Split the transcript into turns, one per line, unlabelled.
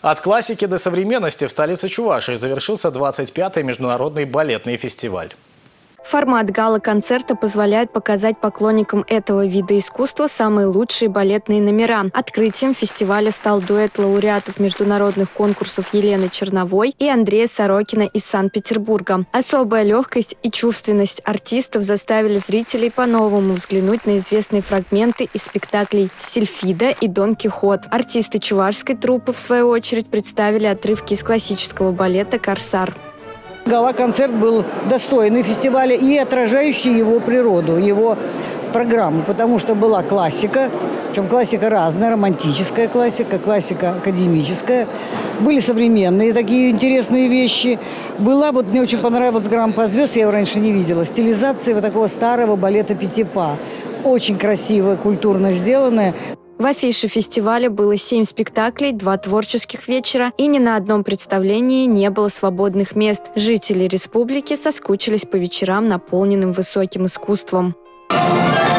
От классики до современности в столице Чувашии завершился 25-й международный балетный фестиваль.
Формат гала-концерта позволяет показать поклонникам этого вида искусства самые лучшие балетные номера. Открытием фестиваля стал дуэт лауреатов международных конкурсов Елены Черновой и Андрея Сорокина из Санкт-Петербурга. Особая легкость и чувственность артистов заставили зрителей по-новому взглянуть на известные фрагменты из спектаклей «Сильфида» и «Дон Кихот». Артисты чувашской труппы, в свою очередь, представили отрывки из классического балета «Корсар».
Гала-концерт был достойный фестиваля и отражающий его природу, его программу, потому что была классика, причем классика разная, романтическая классика, классика академическая. Были современные такие интересные вещи. Была, вот мне очень понравилась «Грампа звезд», я его раньше не видела, стилизация вот такого старого балета «Пятипа». Очень красиво, культурно сделанная.
В афише фестиваля было семь спектаклей, два творческих вечера, и ни на одном представлении не было свободных мест. Жители республики соскучились по вечерам, наполненным высоким искусством. Thank